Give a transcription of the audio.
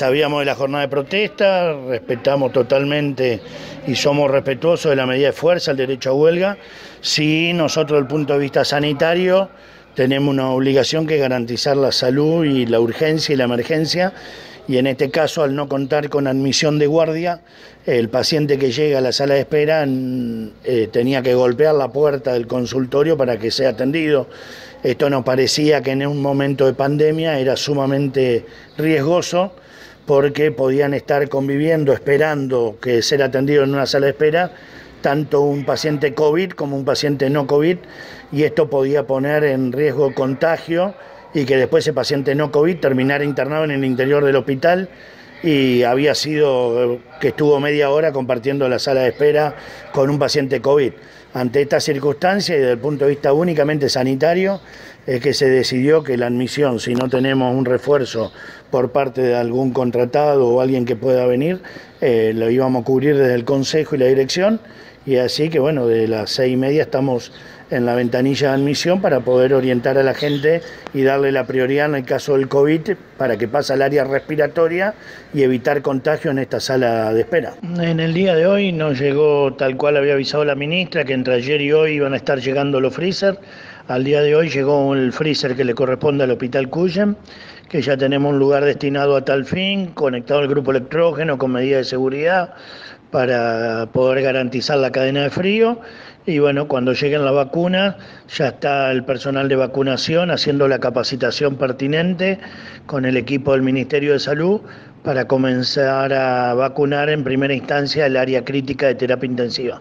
sabíamos de la jornada de protesta, respetamos totalmente y somos respetuosos de la medida de fuerza, el derecho a huelga. Sí, nosotros desde el punto de vista sanitario tenemos una obligación que garantizar la salud y la urgencia y la emergencia y en este caso al no contar con admisión de guardia, el paciente que llega a la sala de espera eh, tenía que golpear la puerta del consultorio para que sea atendido. Esto nos parecía que en un momento de pandemia era sumamente riesgoso porque podían estar conviviendo, esperando que ser atendido en una sala de espera, tanto un paciente COVID como un paciente no COVID, y esto podía poner en riesgo contagio y que después ese paciente no COVID terminara internado en el interior del hospital y había sido que estuvo media hora compartiendo la sala de espera con un paciente COVID. Ante esta circunstancia y desde el punto de vista únicamente sanitario, es que se decidió que la admisión, si no tenemos un refuerzo por parte de algún contratado o alguien que pueda venir, eh, lo íbamos a cubrir desde el Consejo y la dirección. Y así que bueno, de las seis y media estamos en la ventanilla de admisión para poder orientar a la gente y darle la prioridad en el caso del COVID para que pase al área respiratoria y evitar contagio en esta sala de espera. En el día de hoy nos llegó tal cual había avisado la ministra que entre ayer y hoy iban a estar llegando los freezer. Al día de hoy llegó el freezer que le corresponde al Hospital Cuyen, que ya tenemos un lugar destinado a tal fin, conectado al grupo electrógeno con medidas de seguridad para poder garantizar la cadena de frío. Y bueno, cuando lleguen las vacunas, ya está el personal de vacunación haciendo la capacitación pertinente con el equipo del Ministerio de Salud para comenzar a vacunar en primera instancia el área crítica de terapia intensiva.